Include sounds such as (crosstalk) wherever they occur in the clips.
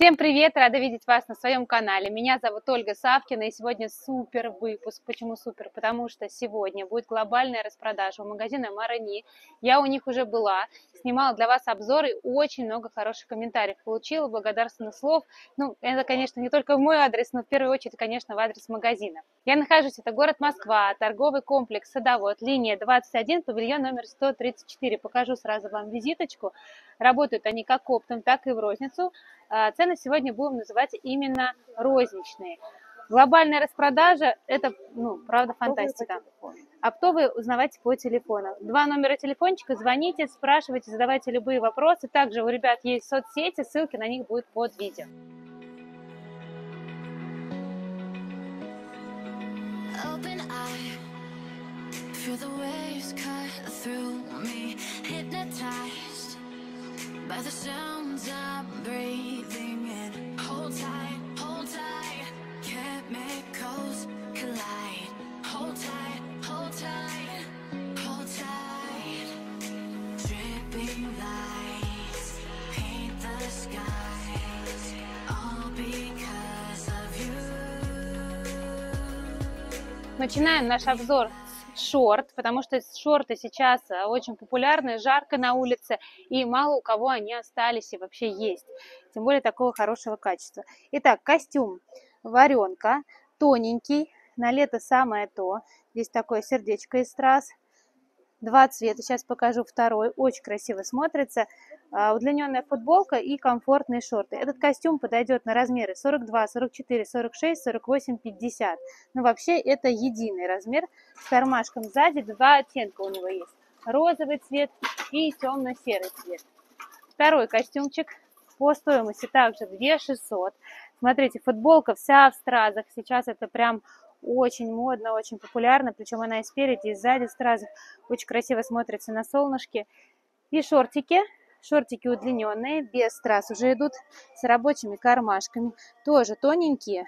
Всем привет! Рада видеть вас на своем канале. Меня зовут Ольга Савкина и сегодня супер выпуск. Почему супер? Потому что сегодня будет глобальная распродажа у магазина Марани. Я у них уже была, снимала для вас обзоры, очень много хороших комментариев получила, благодарственных слов. Ну, это, конечно, не только в мой адрес, но в первую очередь, конечно, в адрес магазина. Я нахожусь, это город Москва, торговый комплекс Садовод, линия 21, павильон номер 134. Покажу сразу вам визиточку. Работают они как оптом, так и в розницу. А, цены сегодня будем называть именно розничные. Глобальная распродажа – это, ну, правда, фантастика. Оптовые узнавайте по телефону. Два номера телефончика, звоните, спрашивайте, задавайте любые вопросы. Также у ребят есть соцсети, ссылки на них будут под видео. Open eye, feel the waves cut through me, hypnotized. Начинаем наш обзор шорт, потому что шорты сейчас э, очень популярны, жарко на улице, и мало у кого они остались и вообще есть, тем более такого хорошего качества. Итак, костюм. Варенка, тоненький, на лето самое то. Здесь такое сердечко из страз, два цвета. Сейчас покажу второй. Очень красиво смотрится. А, удлиненная футболка и комфортные шорты. Этот костюм подойдет на размеры 42, 44, 46, 48, 50. Но вообще это единый размер с кармашком сзади. Два оттенка у него есть. Розовый цвет и темно-серый цвет. Второй костюмчик по стоимости также 2 600. Смотрите, футболка вся в стразах. Сейчас это прям очень модно, очень популярно, причем она и спереди, и сзади сразу очень красиво смотрится на солнышке. И шортики, шортики удлиненные, без страз уже идут, с рабочими кармашками, тоже тоненькие,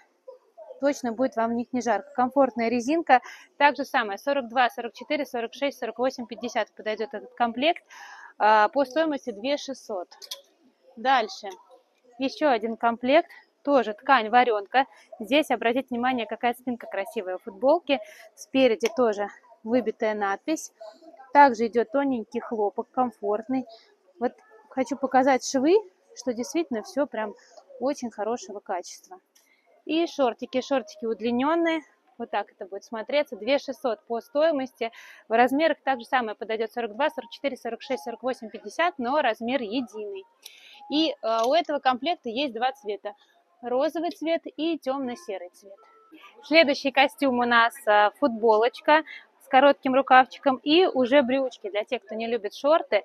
точно будет вам в них не жарко. Комфортная резинка, так же самое, 42, 44, 46, 48, 50 подойдет этот комплект а, по стоимости 2 600. Дальше, еще один комплект, тоже ткань варенка. Здесь обратите внимание, какая спинка красивая у футболки. Спереди тоже выбитая надпись. Также идет тоненький хлопок, комфортный. Вот хочу показать швы, что действительно все прям очень хорошего качества. И шортики, шортики удлиненные. Вот так это будет смотреться. 2 600 по стоимости. В размерах также самое подойдет 42, 44, 46, 48, 50, но размер единый. И э, у этого комплекта есть два цвета розовый цвет и темно-серый цвет. Следующий костюм у нас э, футболочка с коротким рукавчиком и уже брючки для тех, кто не любит шорты.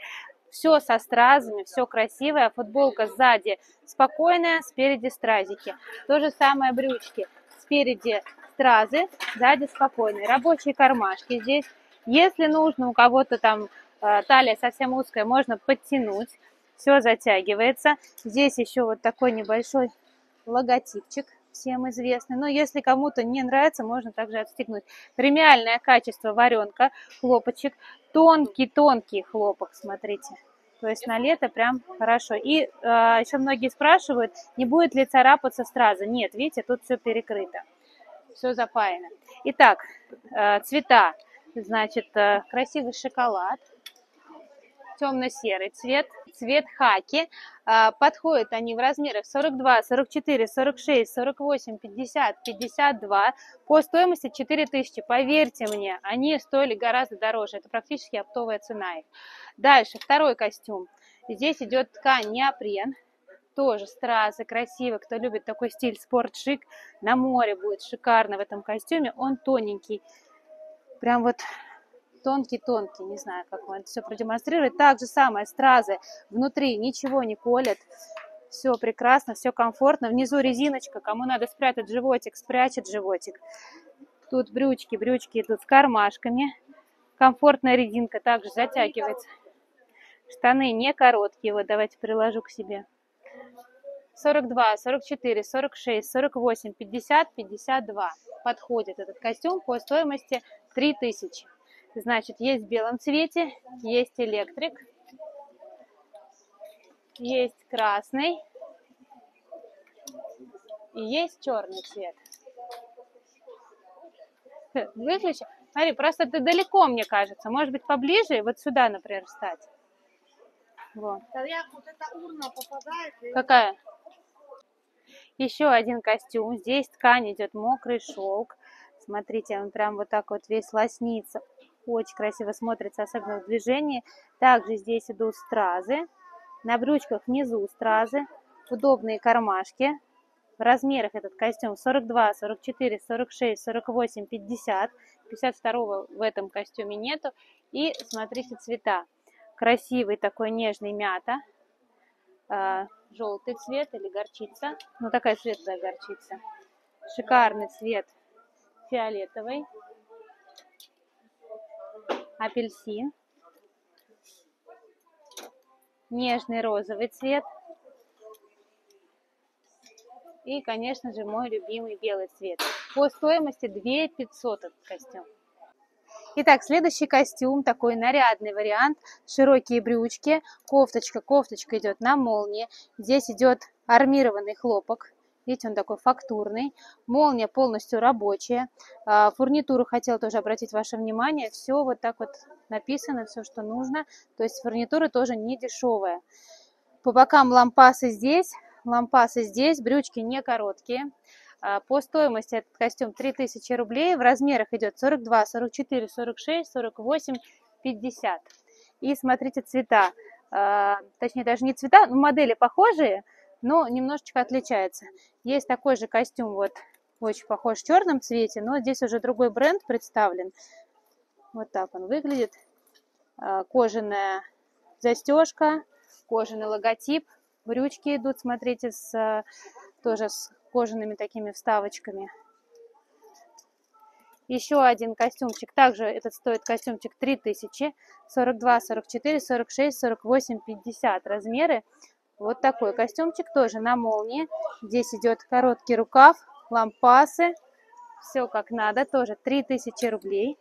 Все со стразами, все красивое. Футболка сзади спокойная, спереди стразики. То же самое брючки. Спереди стразы, сзади спокойные. Рабочие кармашки здесь. Если нужно, у кого-то там э, талия совсем узкая, можно подтянуть. Все затягивается. Здесь еще вот такой небольшой логотипчик всем известный. Но если кому-то не нравится, можно также отстегнуть. Премиальное качество варенка, хлопочек. Тонкий-тонкий хлопок, смотрите. То есть на лето прям хорошо. И э, еще многие спрашивают, не будет ли царапаться страза. Нет, видите, тут все перекрыто. Все запаяно. Итак, э, цвета. Значит, э, красивый шоколад, темно-серый цвет, цвет хаки. А, подходят они в размерах 42, 44, 46, 48, 50, 52 по стоимости 4000. Поверьте мне, они стоили гораздо дороже. Это практически оптовая цена их. Дальше, второй костюм. Здесь идет ткань неопрен, тоже стразы, красиво. Кто любит такой стиль спорт-шик, на море будет шикарно в этом костюме. Он тоненький, прям вот тонкий-тонкий, не знаю, как вам это все продемонстрировать. Так же самое, стразы внутри ничего не колет, все прекрасно, все комфортно. Внизу резиночка, кому надо спрятать животик, спрячет животик. Тут брючки, брючки идут с кармашками. Комфортная резинка также затягивается. Штаны не короткие, вот давайте приложу к себе. 42, 44, 46, 48, 50, 52. Подходит этот костюм по стоимости 3000. Значит, есть в белом цвете, есть электрик, есть красный, И есть черный цвет. (laughs) Выключи. Смотри, просто ты далеко, мне кажется. Может быть, поближе, вот сюда, например, встать. Вот. вот эта урна попадает. Какая? Еще один костюм. Здесь ткань идет мокрый шелк. Смотрите, он прям вот так вот весь лоснится. Очень красиво смотрится, особенно в движении. Также здесь идут стразы. На брючках внизу стразы. Удобные кармашки. В размерах этот костюм 42, 44, 46, 48, 50. 52 в этом костюме нету. И смотрите цвета. Красивый такой нежный мята. А, желтый цвет или горчица. Ну, такая светлая горчица. Шикарный цвет фиолетовый. Апельсин. Нежный розовый цвет. И, конечно же, мой любимый белый цвет. По стоимости 2 500 этот костюм. Итак, следующий костюм, такой нарядный вариант, широкие брючки, кофточка, кофточка идет на молнии, здесь идет армированный хлопок, видите, он такой фактурный, молния полностью рабочая, а, фурнитуру хотела тоже обратить ваше внимание, все вот так вот написано, все, что нужно, то есть фурнитура тоже не дешевая. По бокам лампасы здесь, лампасы здесь, брючки не короткие, а, по стоимости этот костюм 3000 рублей. В размерах идет 42, 44, 46, 48, 50. И смотрите цвета. А, точнее, даже не цвета, но модели похожие, но немножечко отличаются. Есть такой же костюм, вот очень похож в черном цвете, но здесь уже другой бренд представлен. Вот так он выглядит. А, кожаная застежка, кожаный логотип. Брючки идут, смотрите, с, тоже с кожаными такими вставочками. Еще один костюмчик. Также этот стоит костюмчик 3000. 42, 44, 46, 48, 50 размеры. Вот такой костюмчик тоже на молнии. Здесь идет короткий рукав, лампасы. Все как надо. Тоже 3000 рублей.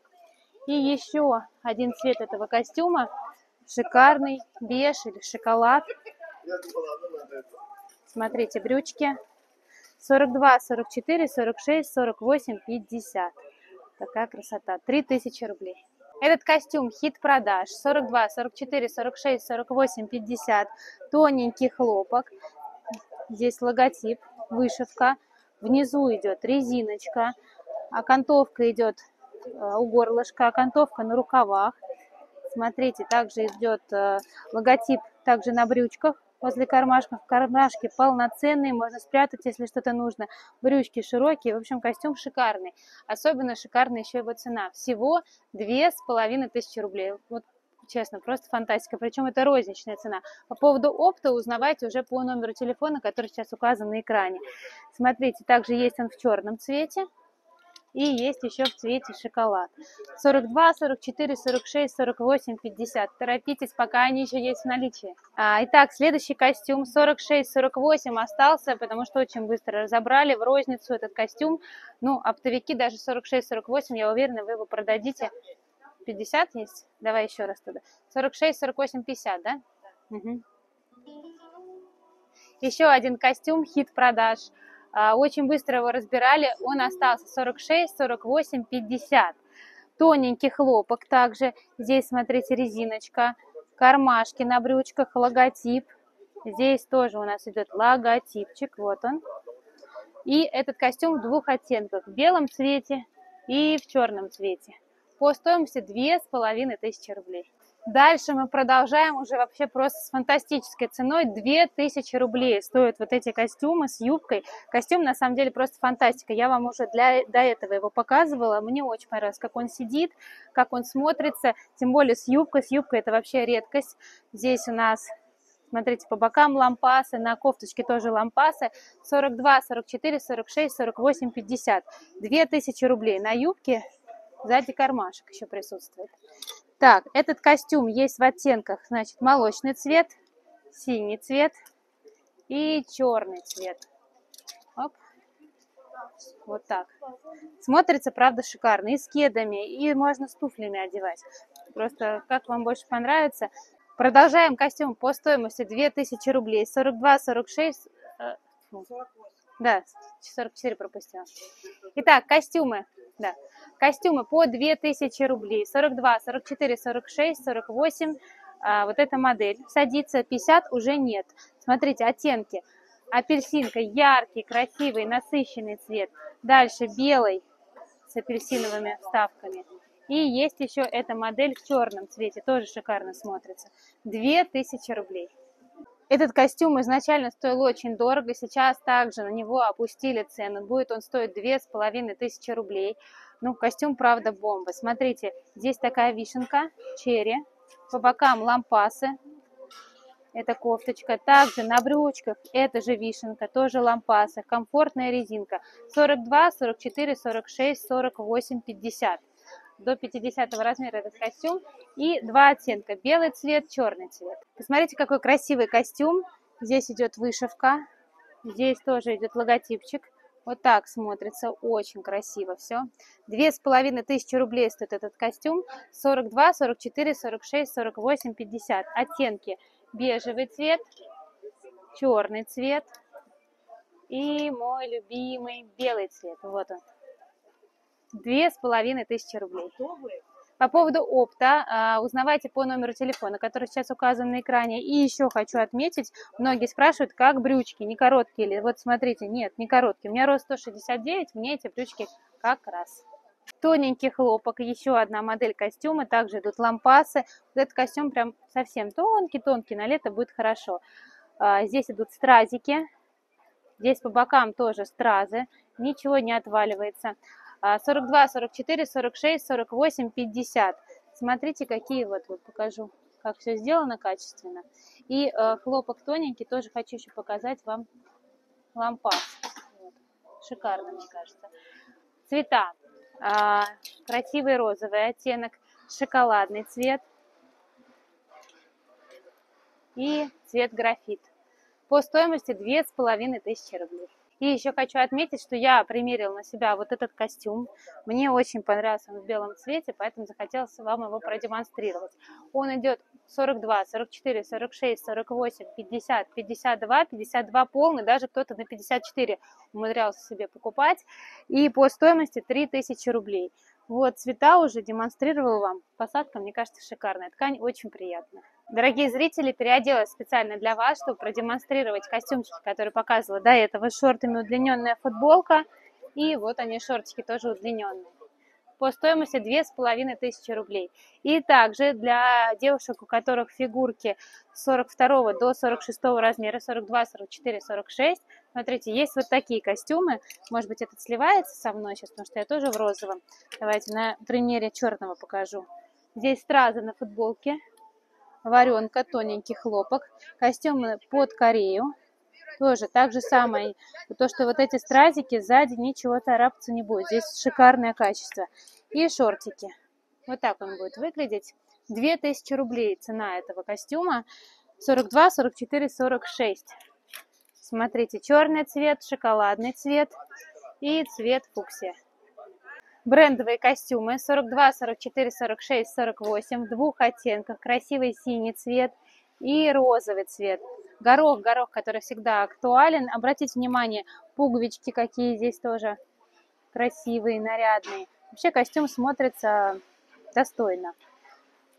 И еще один цвет этого костюма. Шикарный беж или шоколад. Смотрите, брючки 42, 44, 46, 48, 50. Такая красота. 3000 рублей. Этот костюм хит продаж 42, 44, 46, 48, 50. Тоненький хлопок. Здесь логотип, вышивка. Внизу идет резиночка. Окантовка идет э, у горлышка, окантовка на рукавах. Смотрите, также идет э, логотип также на брючках возле кармашков. Кармашки полноценные, можно спрятать, если что-то нужно. Брючки широкие, в общем, костюм шикарный. Особенно шикарная еще его цена. Всего две с половиной тысячи рублей. Вот честно, просто фантастика. Причем это розничная цена. По поводу опта узнавайте уже по номеру телефона, который сейчас указан на экране. Смотрите, также есть он в черном цвете. И есть еще в цвете шоколад. 42, 44, 46, 48, 50. Торопитесь, пока они еще есть в наличии. А, итак, следующий костюм 46, 48 остался, потому что очень быстро разобрали в розницу этот костюм. Ну, оптовики даже 46, 48, я уверена, вы его продадите. 50 есть? Давай еще раз туда. 46, 48, 50, да? Угу. Еще один костюм, хит продаж – очень быстро его разбирали, он остался 46, 48, 50. Тоненький хлопок также. Здесь, смотрите, резиночка, кармашки на брючках, логотип. Здесь тоже у нас идет логотипчик, вот он. И этот костюм в двух оттенках, в белом цвете и в черном цвете. По стоимости 2500 рублей. Дальше мы продолжаем уже вообще просто с фантастической ценой. 2000 рублей стоят вот эти костюмы с юбкой. Костюм на самом деле просто фантастика. Я вам уже для, до этого его показывала. Мне очень понравилось, как он сидит, как он смотрится. Тем более с юбкой. С юбкой это вообще редкость. Здесь у нас Смотрите, по бокам лампасы, на кофточке тоже лампасы. 42, 44, 46, 48, 50. 2000 рублей. На юбке сзади кармашек еще присутствует. Так, этот костюм есть в оттенках, значит, молочный цвет, синий цвет и черный цвет. Оп. Вот так. Смотрится, правда, шикарно. И с кедами, и можно с туфлями одевать. Просто как вам больше понравится. Продолжаем костюм по стоимости 2000 рублей. 42, 46, Да, 44 пропустила. Итак, костюмы. Да. Костюмы по 2000 рублей. 42, 44, 46, 48. А, вот эта модель. Садится 50 уже нет. Смотрите, оттенки. Апельсинка, яркий, красивый, насыщенный цвет. Дальше белый с апельсиновыми вставками. И есть еще эта модель в черном цвете, тоже шикарно смотрится. 2000 рублей. Этот костюм изначально стоил очень дорого, сейчас также на него опустили цену. Будет он стоить две с половиной тысячи рублей. Ну, костюм, правда, бомба. Смотрите, здесь такая вишенка, черри, по бокам лампасы. Это кофточка. Также на брючках эта же вишенка, тоже лампасы. Комфортная резинка. 42, 44, 46, 48, 50 до 50 размера этот костюм. И два оттенка, белый цвет, черный цвет. Посмотрите, какой красивый костюм. Здесь идет вышивка, здесь тоже идет логотипчик. Вот так смотрится, очень красиво все. Две с половиной тысячи рублей стоит этот костюм. 42, 44, 46, 48, 50. Оттенки бежевый цвет, черный цвет и мой любимый белый цвет. Вот он. Две с половиной тысячи рублей. По поводу опта, а, узнавайте по номеру телефона, который сейчас указан на экране. И еще хочу отметить, многие спрашивают, как брючки, не короткие ли. Вот смотрите, нет, не короткие. У меня рост 169, мне эти брючки как раз. Тоненький хлопок, еще одна модель костюма, также идут лампасы. Вот этот костюм прям совсем тонкий-тонкий, на лето будет хорошо. А, здесь идут стразики, здесь по бокам тоже стразы, ничего не отваливается. 42, 44, 46, 48, 50. Смотрите, какие вот, вот покажу, как все сделано качественно. И э, хлопок тоненький, тоже хочу еще показать вам лампас. Вот. Шикарно, мне кажется. Цвета. Э, красивый розовый оттенок, шоколадный цвет и цвет графит. По стоимости 2500 рублей. И еще хочу отметить, что я примерила на себя вот этот костюм. Мне очень понравился он в белом цвете, поэтому захотелось вам его продемонстрировать. Он идет 42, 44, 46, 48, 50, 52, 52 полный, даже кто-то на 54 умудрялся себе покупать. И по стоимости 3000 рублей. Вот, цвета уже демонстрировала вам. Посадка, мне кажется, шикарная. Ткань очень приятная. Дорогие зрители, переоделась специально для вас, чтобы продемонстрировать костюмчики, которые показывала до этого. С шортами удлиненная футболка. И вот они, шортики тоже удлиненные. По стоимости 2500 рублей. И также для девушек, у которых фигурки с 42 до 46 размера, 42, 44, 46, смотрите, есть вот такие костюмы. Может быть, этот сливается со мной сейчас, потому что я тоже в розовом. Давайте на примере черного покажу. Здесь стразы на футболке, варенка, тоненький хлопок, костюмы под Корею, тоже так же самое, то, что вот эти стразики сзади ничего царапаться не будет, здесь шикарное качество. И шортики, вот так он будет выглядеть. 2000 рублей цена этого костюма, 42, 44, 46. Смотрите, черный цвет, шоколадный цвет и цвет фуксия брендовые костюмы 42, 44, 46, 48 в двух оттенках. Красивый синий цвет и розовый цвет. Горох, горох, который всегда актуален. Обратите внимание, пуговички какие здесь тоже красивые, нарядные. Вообще костюм смотрится достойно.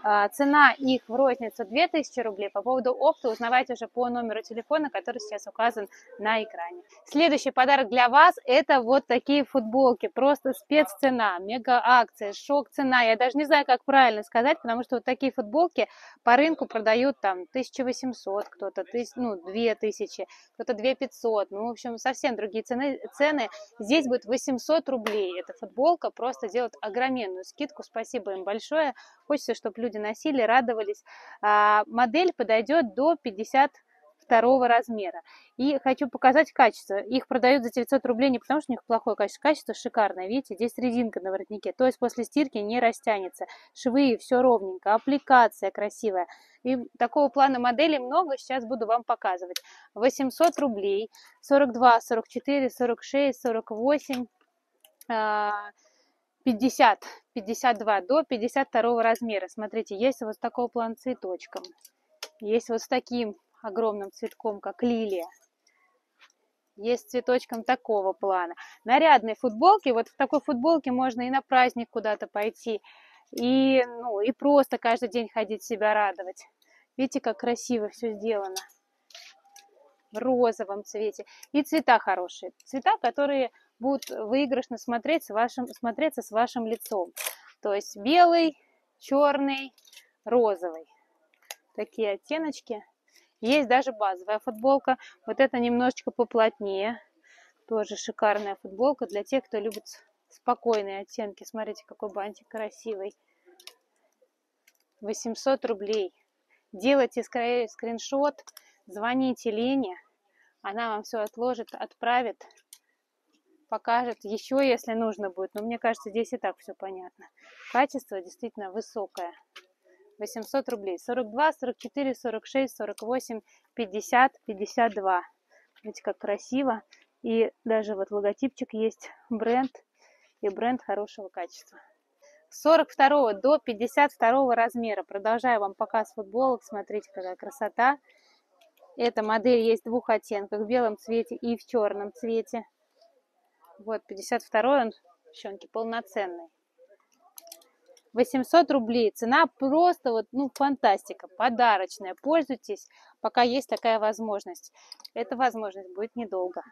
А, цена их в розницу 2000 рублей. По поводу опта узнавайте уже по номеру телефона, который сейчас указан на экране. Следующий подарок для вас это вот такие футболки. Просто спеццена, мега акция, шок цена. Я даже не знаю, как правильно сказать, потому что вот такие футболки по рынку продают там 1800, кто-то ну, 2000, кто-то 2500. Ну, в общем, совсем другие цены. цены. Здесь будет 800 рублей. Эта футболка просто делает огроменную скидку. Спасибо им большое. Хочется, чтобы люди носили, радовались. А, модель подойдет до 52 размера. И хочу показать качество. Их продают за 900 рублей не потому, что у них плохое качество. Качество шикарное. Видите, здесь резинка на воротнике. То есть после стирки не растянется. Швы, все ровненько. Аппликация красивая. И такого плана моделей много. Сейчас буду вам показывать. 800 рублей. 42, 44, 46, 48. 50, 52 до 52 размера. Смотрите, есть вот такого плана цветочком. Есть вот с таким огромным цветком, как лилия. есть цветочком такого плана. Нарядные футболки, вот в такой футболке можно и на праздник куда-то пойти, и, ну, и просто каждый день ходить себя радовать. Видите, как красиво все сделано. В розовом цвете. И цвета хорошие. Цвета, которые будут выигрышно смотреть с вашим, смотреться с вашим лицом. То есть белый, черный, розовый. Такие оттеночки. Есть даже базовая футболка. Вот это немножечко поплотнее. Тоже шикарная футболка для тех, кто любит спокойные оттенки. Смотрите, какой бантик красивый. 800 рублей. Делайте скриншот, звоните Лене. Она вам все отложит, отправит, покажет еще, если нужно будет. Но мне кажется, здесь и так все понятно. Качество действительно высокое. 800 рублей. 42, 44, 46, 48, 50, 52. Видите, как красиво. И даже вот логотипчик есть, бренд. И бренд хорошего качества. 42 до 52 размера. Продолжаю вам показ футболок. Смотрите, какая красота. Эта модель есть в двух оттенках, в белом цвете и в черном цвете. Вот, 52 он, девчонки, полноценный. 800 рублей. Цена просто вот, ну, фантастика, подарочная. Пользуйтесь, пока есть такая возможность. Эта возможность будет недолго.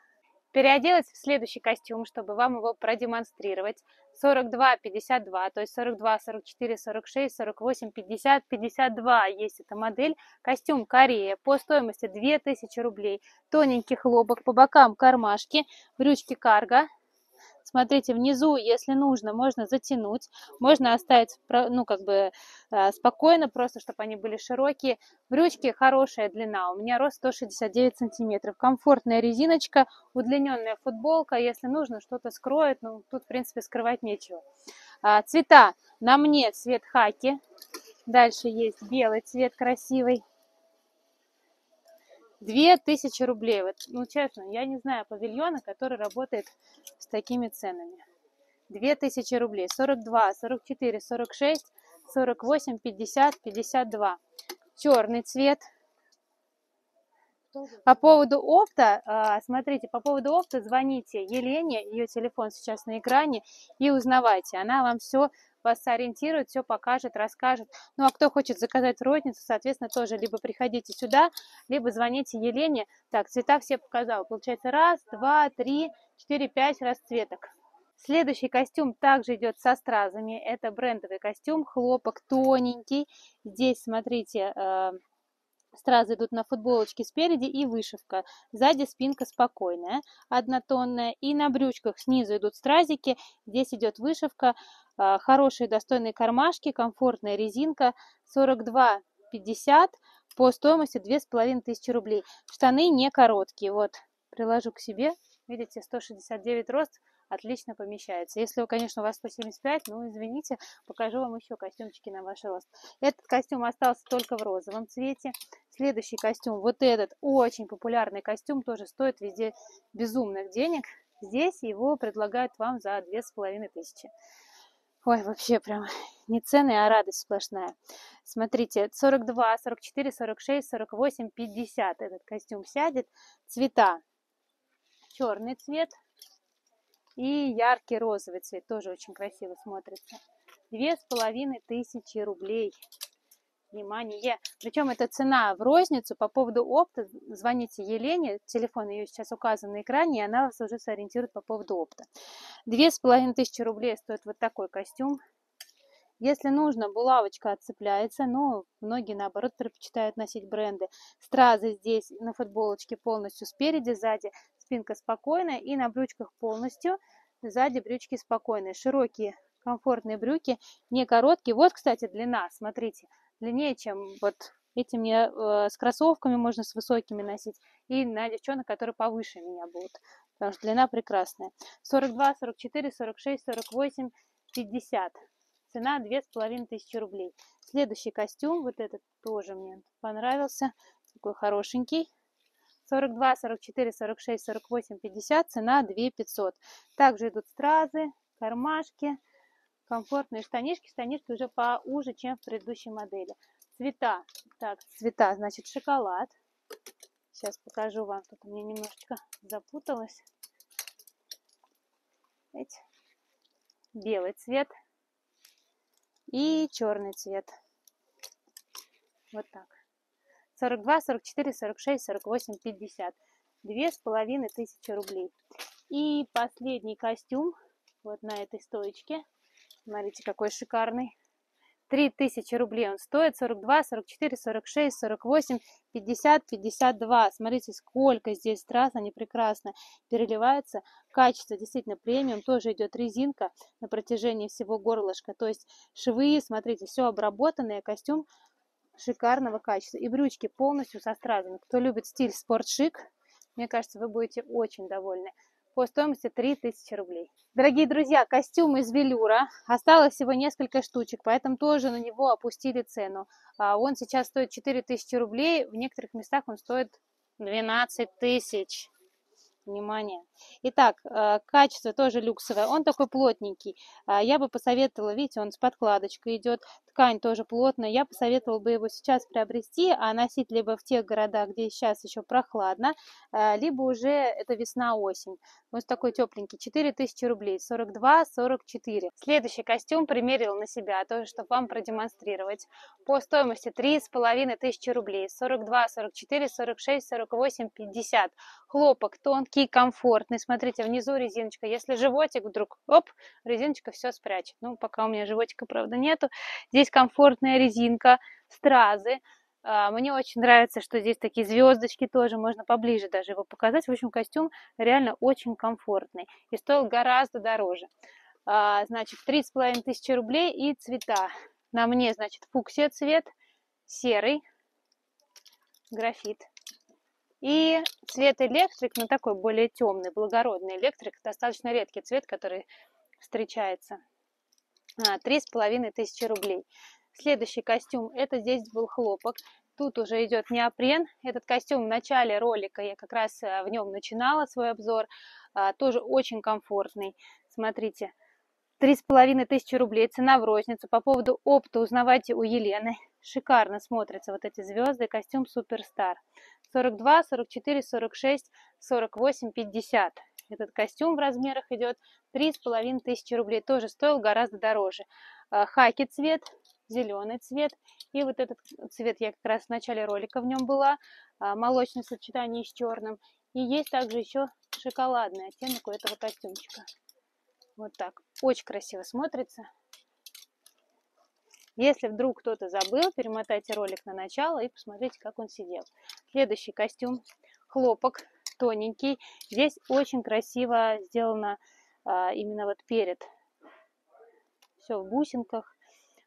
Переоделась в следующий костюм, чтобы вам его продемонстрировать. 42, 52, то есть 42, 44, 46, 48, 50, 52 есть эта модель. Костюм Корея по стоимости 2000 рублей. Тоненький хлопок, по бокам кармашки, брючки карго, Смотрите, внизу, если нужно, можно затянуть, можно оставить, ну, как бы э, спокойно, просто, чтобы они были широкие. Брючки хорошая длина, у меня рост 169 сантиметров. Комфортная резиночка, удлиненная футболка, если нужно, что-то скроет, ну, тут, в принципе, скрывать нечего. А, цвета на мне цвет хаки, дальше есть белый цвет красивый. Две тысячи рублей. Вот, ну, честно, я не знаю павильона, который работает с такими ценами. Две тысячи рублей. 42, 44, 46, 48, 50, 52. Черный цвет. По поводу опта, а, смотрите, по поводу опта звоните Елене, ее телефон сейчас на экране, и узнавайте. Она вам все вас сориентирует, все покажет, расскажет. Ну а кто хочет заказать розницу, соответственно, тоже либо приходите сюда, либо звоните Елене. Так, цвета все показала. Получается раз, два, три, четыре, пять расцветок. Следующий костюм также идет со стразами. Это брендовый костюм, хлопок тоненький. Здесь, смотрите, э, Стразы идут на футболочке спереди и вышивка. Сзади спинка спокойная, однотонная. И на брючках снизу идут стразики. Здесь идет вышивка. А, хорошие достойные кармашки, комфортная резинка. 42,50 по стоимости 2500 рублей. Штаны не короткие. Вот, приложу к себе. Видите, 169 рост отлично помещается. Если, конечно, у вас 175, ну, извините, покажу вам еще костюмчики на ваш рост. Этот костюм остался только в розовом цвете. Следующий костюм, вот этот очень популярный костюм, тоже стоит везде безумных денег. Здесь его предлагают вам за 2500. Ой, вообще прям (laughs) не цены, а радость сплошная. Смотрите, 42, 44, 46, 48, 50 этот костюм сядет. Цвета. Черный цвет, и яркий розовый цвет, тоже очень красиво смотрится. Две с половиной тысячи рублей. Внимание! Причем это цена в розницу. По поводу опта звоните Елене, телефон ее сейчас указан на экране, и она вас уже сориентирует по поводу опта. Две с половиной тысячи рублей стоит вот такой костюм. Если нужно, булавочка отцепляется, но многие, наоборот, предпочитают носить бренды. Стразы здесь на футболочке полностью спереди, сзади спинка спокойная и на брючках полностью. Сзади брючки спокойные, широкие, комфортные брюки, не короткие. Вот, кстати, длина, смотрите, длиннее, чем вот эти мне э, с кроссовками можно с высокими носить. И на девчонок, которые повыше меня будут. Потому что длина прекрасная. 42, 44, 46, 48, 50. Цена 2500 рублей. Следующий костюм, вот этот тоже мне понравился. Такой хорошенький. 42, 44, 46, 48, 50, цена 2 500. Также идут стразы, кармашки, комфортные штанишки. Штанишки уже поуже, чем в предыдущей модели. Цвета. Так, цвета, значит, шоколад. Сейчас покажу вам. Тут у меня немножечко запуталось. Видите? Белый цвет и черный цвет. Вот так. 42, 44, 46, 48, 50. Две с половиной тысячи рублей. И последний костюм вот на этой стоечке. Смотрите, какой шикарный. 3000 рублей он стоит, 42, 44, 46, 48, 50, 52. Смотрите, сколько здесь страз, они прекрасно переливаются. Качество действительно премиум, тоже идет резинка на протяжении всего горлышка. То есть швы, смотрите, все обработанное, костюм шикарного качества. И брючки полностью со стразами. Кто любит стиль спортшик, мне кажется, вы будете очень довольны по стоимости 3000 рублей. Дорогие друзья, костюм из велюра. Осталось всего несколько штучек, поэтому тоже на него опустили цену. А он сейчас стоит 4000 рублей, в некоторых местах он стоит 12 тысяч. Внимание. Итак, э, качество тоже люксовое. Он такой плотненький. А, я бы посоветовала, видите, он с подкладочкой идет. Ткань тоже плотная. Я посоветовала бы его сейчас приобрести, а носить либо в тех городах, где сейчас еще прохладно, э, либо уже это весна-осень. Вот такой тепленький. 4000 рублей. 42-44. Следующий костюм примерил на себя, тоже, чтобы вам продемонстрировать. По стоимости 3500 рублей. 42, 44, 46, 48, 50. Хлопок тонкий, комфортный. Смотрите, внизу резиночка. Если животик вдруг, оп, резиночка все спрячет. Ну, пока у меня животика, правда, нету. Здесь комфортная резинка, стразы. А, мне очень нравится, что здесь такие звездочки тоже, можно поближе даже его показать. В общем, костюм реально очень комфортный и стоил гораздо дороже. А, значит, 3,5 тысячи рублей и цвета. На мне, значит, фуксия цвет, серый, графит. И цвет электрик, ну такой более темный, благородный электрик, достаточно редкий цвет, который встречается. А, три с половиной тысячи рублей. Следующий костюм, это здесь был хлопок. Тут уже идет неопрен. Этот костюм в начале ролика, я как раз э, в нем начинала свой обзор. А, тоже очень комфортный. Смотрите, три с половиной тысячи рублей, цена в розницу. По поводу опта узнавайте у Елены. Шикарно смотрятся вот эти звезды, костюм Суперстар. 42, 44, 46, 48, 50. Этот костюм в размерах идет 3,5 тысячи рублей. Тоже стоил гораздо дороже. А, хаки цвет, зеленый цвет. И вот этот цвет я как раз в начале ролика в нем была. А, молочное сочетание с черным. И есть также еще шоколадный оттенок у этого костюмчика. Вот так. Очень красиво смотрится. Если вдруг кто-то забыл, перемотайте ролик на начало и посмотрите, как он сидел. Следующий костюм. Хлопок тоненький. Здесь очень красиво сделано а, именно вот перед. Все в бусинках.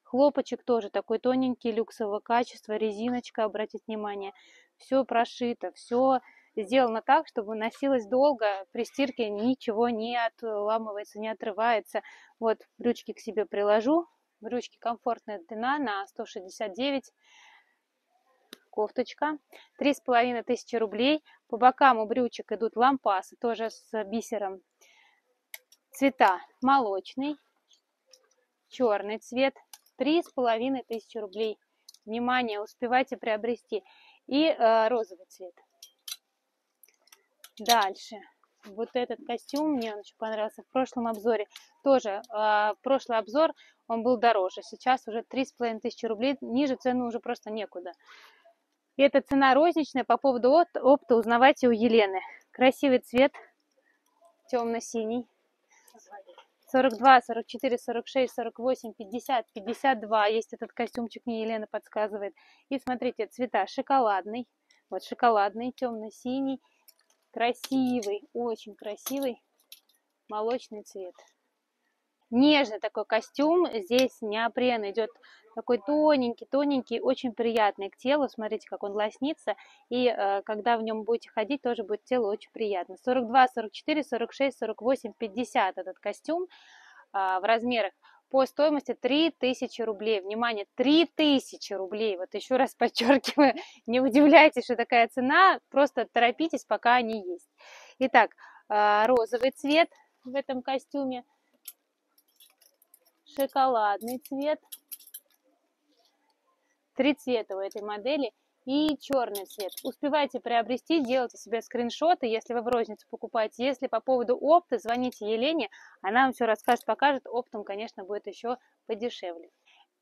Хлопочек тоже такой тоненький, люксового качества, резиночка, обратите внимание. Все прошито, все сделано так, чтобы носилось долго, при стирке ничего не отламывается, не отрывается. Вот брючки к себе приложу, Брючки комфортная длина на 169 кофточка. Три с половиной тысячи рублей. По бокам у брючек идут лампасы, тоже с бисером. Цвета молочный, черный цвет. Три с половиной тысячи рублей. Внимание, успевайте приобрести. И э, розовый цвет. Дальше. Вот этот костюм мне он очень понравился в прошлом обзоре. Тоже э, прошлый обзор он был дороже. Сейчас уже 3,5 тысячи рублей, ниже цены уже просто некуда. И эта цена розничная. По поводу опта узнавайте у Елены. Красивый цвет, темно-синий. 42, 44, 46, 48, 50, 52. Есть этот костюмчик, мне Елена подсказывает. И смотрите, цвета шоколадный. Вот шоколадный, темно-синий. Красивый, очень красивый молочный цвет. Нежный такой костюм, здесь неопрен идет такой тоненький, тоненький, очень приятный к телу. Смотрите, как он лоснится. И э, когда в нем будете ходить, тоже будет тело очень приятно. 42, 44, 46, 48, 50 этот костюм э, в размерах. По стоимости 3000 рублей. Внимание, 3000 рублей. Вот еще раз подчеркиваю, (laughs) не удивляйтесь, что такая цена. Просто торопитесь, пока они есть. Итак, э, розовый цвет в этом костюме – шоколадный цвет. Три цвета у этой модели. И черный цвет. Успевайте приобрести, делайте себе скриншоты, если вы в розницу покупаете. Если по поводу опта, звоните Елене, она вам все расскажет, покажет. Оптом, конечно, будет еще подешевле.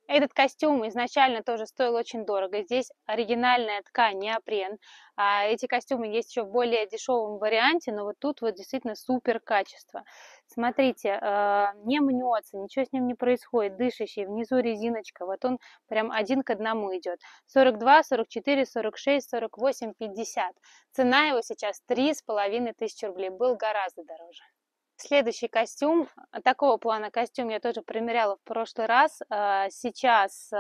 Этот костюм изначально тоже стоил очень дорого. Здесь оригинальная ткань, неопрен. А эти костюмы есть еще в более дешевом варианте, но вот тут вот действительно супер качество. Смотрите, э, не мнется, ничего с ним не происходит, дышащий, внизу резиночка, вот он прям один к одному идет. 42, 44, 46, 48, 50. Цена его сейчас 3,5 тысячи рублей, был гораздо дороже. Следующий костюм, э, такого плана костюм я тоже примеряла в прошлый раз. Э, сейчас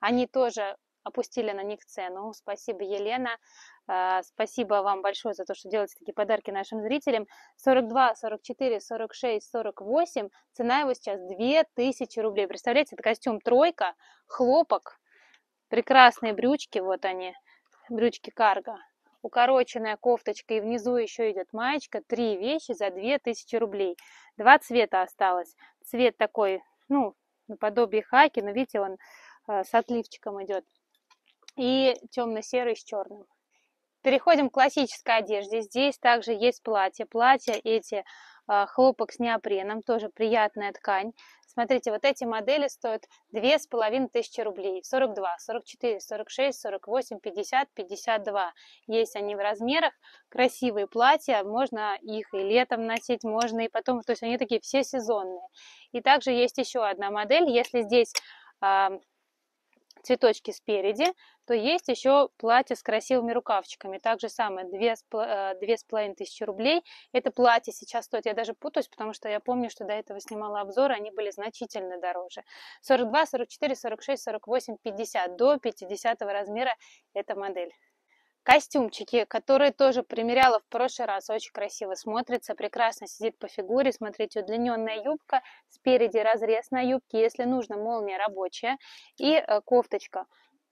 они тоже опустили на них цену. Спасибо, Елена. Спасибо вам большое за то, что делаете такие подарки нашим зрителям. 42, 44, 46, 48. Цена его сейчас 2000 рублей. Представляете, это костюм тройка, хлопок, прекрасные брючки, вот они, брючки карго укороченная кофточка и внизу еще идет маечка. Три вещи за 2000 рублей. Два цвета осталось. Цвет такой, ну, наподобие хаки, но видите, он э, с отливчиком идет. И темно-серый с черным. Переходим к классической одежде. Здесь также есть платья. Платья эти э, хлопок с неопреном, тоже приятная ткань. Смотрите, вот эти модели стоят две с половиной тысячи рублей. 42, 44, 46, 48, 50, 52. Есть они в размерах. Красивые платья. Можно их и летом носить, можно и потом. То есть они такие все сезонные. И также есть еще одна модель. Если здесь цветочки спереди, то есть еще платье с красивыми рукавчиками. Так же самое, 2500 э, рублей. Это платье сейчас стоит, я даже путаюсь, потому что я помню, что до этого снимала обзоры, они были значительно дороже. 42, 44, 46, 48, 50. До 50 размера эта модель. Костюмчики, которые тоже примеряла в прошлый раз, очень красиво смотрится, прекрасно сидит по фигуре. Смотрите, удлиненная юбка, спереди разрез на юбке, если нужно, молния рабочая. И э, кофточка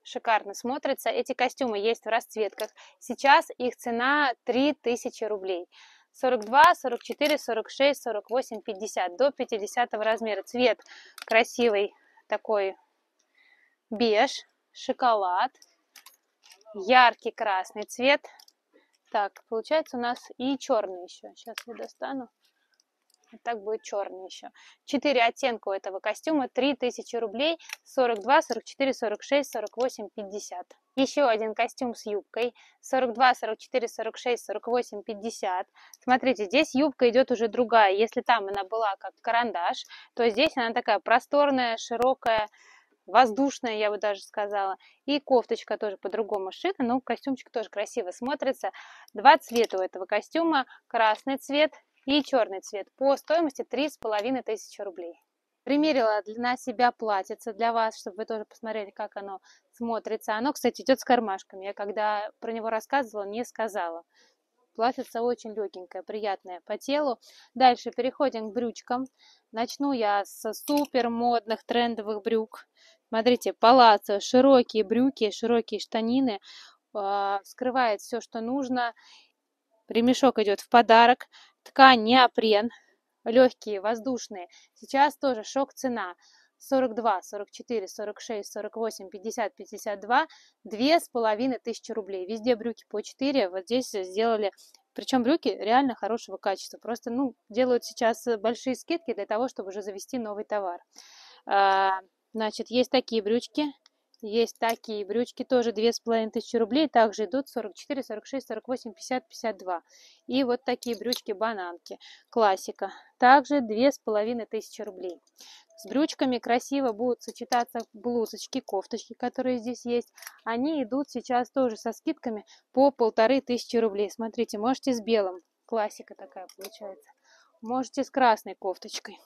шикарно смотрится. Эти костюмы есть в расцветках. Сейчас их цена 3000 рублей. 42, 44, 46, 48, 50 до 50 размера. Цвет красивый такой беж, шоколад яркий красный цвет. Так, получается у нас и черный еще. Сейчас я достану. Вот так будет черный еще. Четыре оттенка у этого костюма. 3000 рублей. 42, 44, 46, 48, 50. Еще один костюм с юбкой. 42, 44, 46, 48, 50. Смотрите, здесь юбка идет уже другая. Если там она была как карандаш, то здесь она такая просторная, широкая, воздушная, я бы даже сказала. И кофточка тоже по-другому сшита, но костюмчик тоже красиво смотрится. Два цвета у этого костюма, красный цвет и черный цвет. По стоимости три с половиной тысячи рублей. Примерила на себя платьице для вас, чтобы вы тоже посмотрели, как оно смотрится. Оно, кстати, идет с кармашками. Я когда про него рассказывала, не сказала. Платьице очень легенькое, приятное по телу. Дальше переходим к брючкам. Начну я с супер модных трендовых брюк. Смотрите, палаццо, широкие брюки, широкие штанины, э, скрывает все, что нужно. Ремешок идет в подарок. Ткань неопрен, легкие, воздушные. Сейчас тоже шок цена. 42, 44, 46, 48, 50, 52, две с половиной тысячи рублей. Везде брюки по 4, вот здесь сделали, причем брюки реально хорошего качества. Просто, ну, делают сейчас большие скидки для того, чтобы уже завести новый товар. А, Значит, есть такие брючки. Есть такие брючки, тоже 2500 рублей. Также идут 44, 46, 48, 50, 52. И вот такие брючки-бананки. Классика. Также 2500 рублей. С брючками красиво будут сочетаться блузочки, кофточки, которые здесь есть. Они идут сейчас тоже со скидками по полторы тысячи рублей. Смотрите, можете с белым. Классика такая получается. Можете с красной кофточкой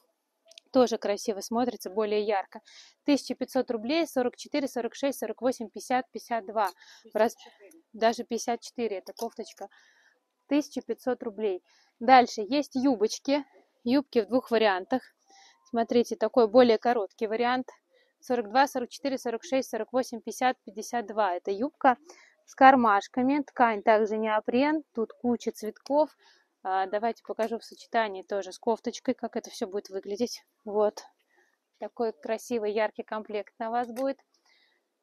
тоже красиво смотрится, более ярко. 1500 рублей, 44, 46, 48, 50, 52. 54. Даже 54, это кофточка. 1500 рублей. Дальше есть юбочки. Юбки в двух вариантах. Смотрите, такой более короткий вариант. 42, 44, 46, 48, 50, 52. Это юбка с кармашками. Ткань также неопрен. Тут куча цветков. А, давайте покажу в сочетании тоже с кофточкой, как это все будет выглядеть. Вот. Такой красивый яркий комплект на вас будет.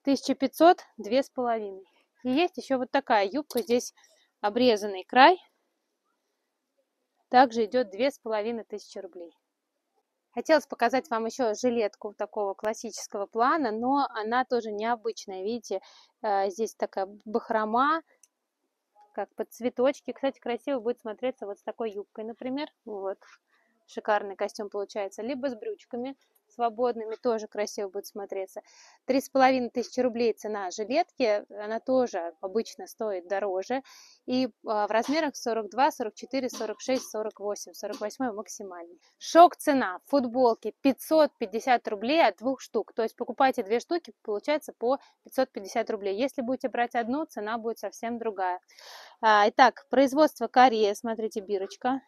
1500, две с половиной. И есть еще вот такая юбка, здесь обрезанный край. Также идет две с половиной тысячи рублей. Хотелось показать вам еще жилетку такого классического плана, но она тоже необычная. Видите, э, здесь такая бахрома, как под цветочки. Кстати, красиво будет смотреться вот с такой юбкой, например. Вот, шикарный костюм получается. Либо с брючками свободными, тоже красиво будет смотреться. Три с половиной тысячи рублей цена жилетки, она тоже обычно стоит дороже. И а, в размерах 42, 44, 46, 48, 48 максимальный. Шок цена футболки 550 рублей от двух штук. То есть покупайте две штуки, получается по 550 рублей. Если будете брать одну, цена будет совсем другая. А, итак, производство Корея, смотрите, бирочка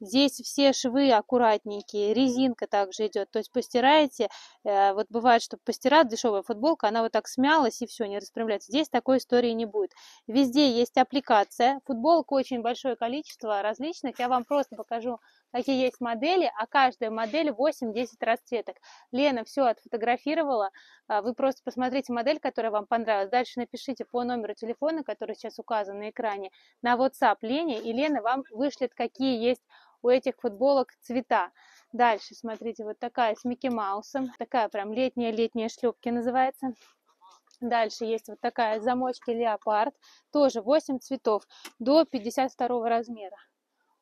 Здесь все швы аккуратненькие, резинка также идет. То есть постираете, э, вот бывает, что постирают дешевая футболка, она вот так смялась и все, не распрямляется. Здесь такой истории не будет. Везде есть аппликация. Футболок очень большое количество различных. Я вам просто покажу, какие есть модели, а каждая модель 8-10 расцветок. Лена все отфотографировала. А, вы просто посмотрите модель, которая вам понравилась. Дальше напишите по номеру телефона, который сейчас указан на экране, на WhatsApp Лене, и Лена вам вышлет, какие есть у этих футболок цвета. Дальше, смотрите, вот такая с Микки Маусом. Такая прям летняя-летняя шлепки называется. Дальше есть вот такая замочки леопард. Тоже 8 цветов до 52 размера.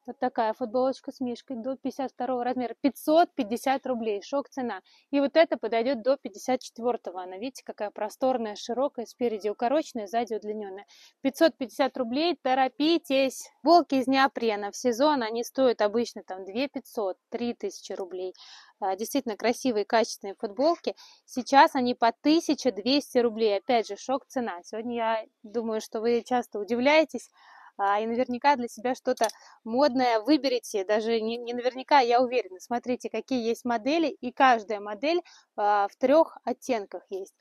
Вот такая футболочка с мишкой до 52 размера. 550 рублей. Шок цена. И вот это подойдет до 54. Она, видите, какая просторная, широкая. Спереди укороченная, сзади удлиненная. 550 рублей. Торопитесь. Футболки из неопрена. В сезон они стоят обычно там 2 500, 3 тысячи рублей. А, действительно красивые, качественные футболки. Сейчас они по 1200 рублей. Опять же, шок цена. Сегодня я думаю, что вы часто удивляетесь и наверняка для себя что-то модное выберете, даже не, не наверняка, я уверена. Смотрите, какие есть модели, и каждая модель а, в трех оттенках есть.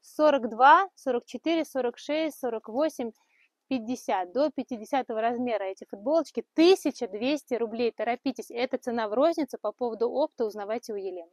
42, 44, 46, 48, 50 до 50 размера эти футболочки 1200 рублей торопитесь это цена в рознице по поводу опта узнавайте у Елены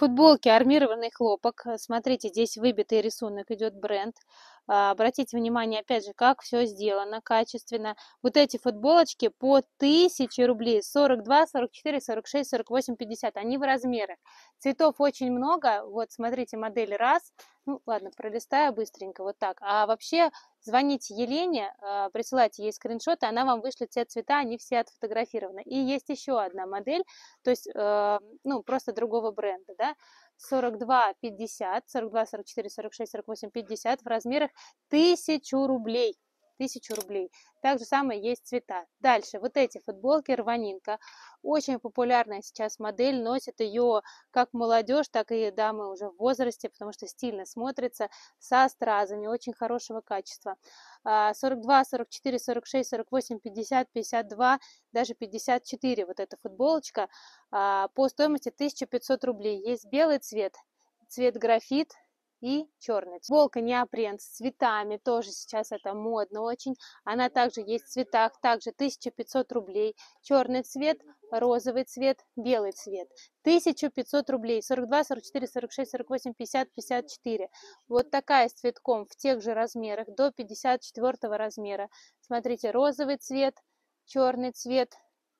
Футболки армированный хлопок. Смотрите, здесь выбитый рисунок идет бренд. А, обратите внимание, опять же, как все сделано качественно. Вот эти футболочки по 1000 рублей. 42, 44, 46, 48, 50. Они в размерах. Цветов очень много. Вот, смотрите, модель раз. Ну, ладно, пролистаю быстренько, вот так. А вообще, звоните Елене, а, присылайте ей скриншоты, она вам вышлет все цвета, они все отфотографированы. И есть еще одна модель, то есть, э, ну, просто другого бренда, да, 42, 50, 42, 44, 46, 48, 50 в размерах 1000 рублей. 1000 рублей. Также самое есть цвета. Дальше, вот эти футболки рванинка. Очень популярная сейчас модель, носит ее как молодежь, так и дамы уже в возрасте, потому что стильно смотрится, со стразами, очень хорошего качества. 42, 44, 46, 48, 50, 52, даже 54 вот эта футболочка а, по стоимости 1500 рублей. Есть белый цвет, цвет графит, и черный. Футболка неопрен с цветами, тоже сейчас это модно очень. Она также есть в цветах, также 1500 рублей. Черный цвет, розовый цвет, белый цвет. 1500 рублей, 42, 44, 46, 48, 50, 54. Вот такая с цветком в тех же размерах, до 54 размера. Смотрите, розовый цвет, черный цвет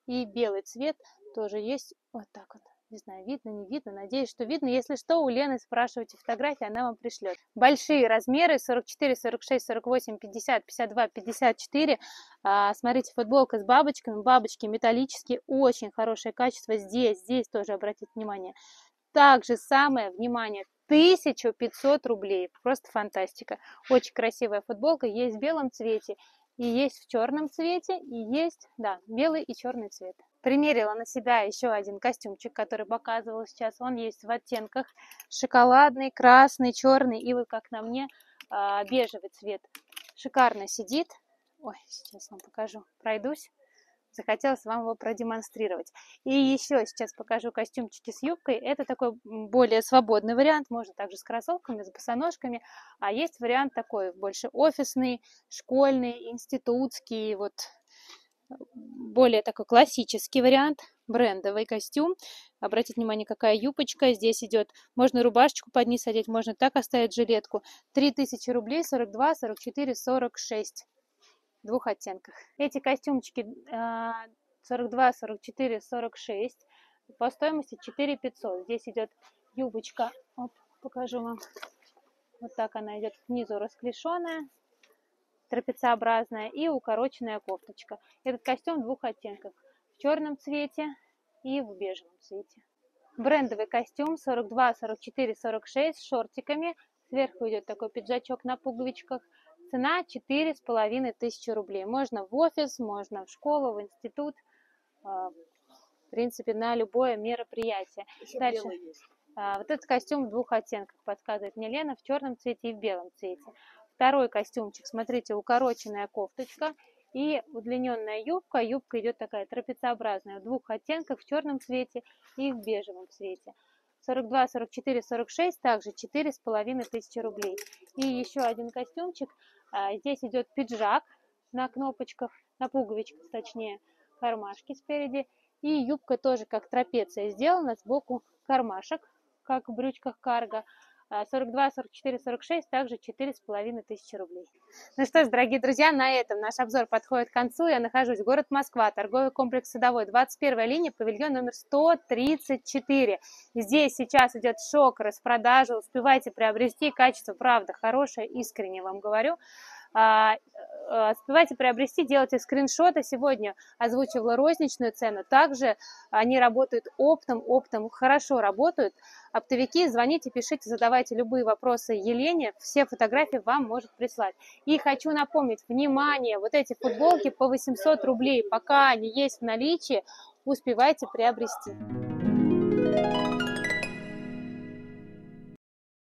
и белый цвет тоже есть. Вот так вот. Не знаю, видно, не видно. Надеюсь, что видно. Если что, у Лены спрашивайте фотографии, она вам пришлет. Большие размеры 44, 46, 48, 50, 52, 54. А, смотрите, футболка с бабочками. Бабочки металлические, очень хорошее качество. Здесь, здесь тоже обратите внимание. Также самое, внимание, 1500 рублей. Просто фантастика. Очень красивая футболка. Есть в белом цвете, и есть в черном цвете, и есть, да, белый и черный цвет примерила на себя еще один костюмчик, который показывала сейчас. Он есть в оттенках шоколадный, красный, черный и вот как на мне а, бежевый цвет. Шикарно сидит. Ой, сейчас вам покажу. Пройдусь. Захотелось вам его продемонстрировать. И еще сейчас покажу костюмчики с юбкой. Это такой более свободный вариант. Можно также с кроссовками, с босоножками. А есть вариант такой больше офисный, школьный, институтский. Вот более такой классический вариант. брендовый костюм. Обратите внимание, какая юбочка. Здесь идет, можно рубашечку под низ одеть, можно так оставить жилетку. 3000 рублей, 42, 44, 46. В двух оттенках. Эти костюмчики 42, 44, 46. По стоимости 4 500. Здесь идет юбочка. Оп, покажу вам. Вот так она идет снизу расклешенная трапециобразная и укороченная кофточка. Этот костюм в двух оттенках. В черном цвете и в бежевом цвете. Брендовый костюм 42, 44, 46 с шортиками. Сверху идет такой пиджачок на пуговичках. Цена 4,5 тысячи рублей. Можно в офис, можно в школу, в институт. А, в принципе, на любое мероприятие. Еще Дальше. А, Вот этот костюм в двух оттенках, подсказывает мне Лена, в черном цвете и в белом цвете. Второй костюмчик, смотрите, укороченная кофточка и удлиненная юбка. Юбка идет такая трапециобразная, в двух оттенках, в черном цвете и в бежевом цвете. 42, 44, 46, также 4,5 тысячи рублей. И еще один костюмчик. А, Здесь идет пиджак на кнопочках, на пуговичках точнее, кармашки спереди. И юбка тоже как трапеция сделана, сбоку кармашек, как в брючках карго. А, 42, 44, 46, также 4,5 тысячи рублей. Ну что ж, дорогие друзья, на этом наш обзор подходит к концу. Я нахожусь в город Москва, торговый комплекс Садовой, 21 линия, павильон номер 134. Здесь сейчас идет шок, распродажа, успевайте приобрести, качество, правда, хорошее, искренне вам говорю. А, э, Успевайте приобрести, делайте скриншоты. Сегодня озвучивала розничную цену. Также они работают оптом, оптом хорошо работают. Оптовики, звоните, пишите, задавайте любые вопросы Елене. Все фотографии вам может прислать. И хочу напомнить, внимание, вот эти футболки по 800 рублей, пока они есть в наличии, успевайте приобрести.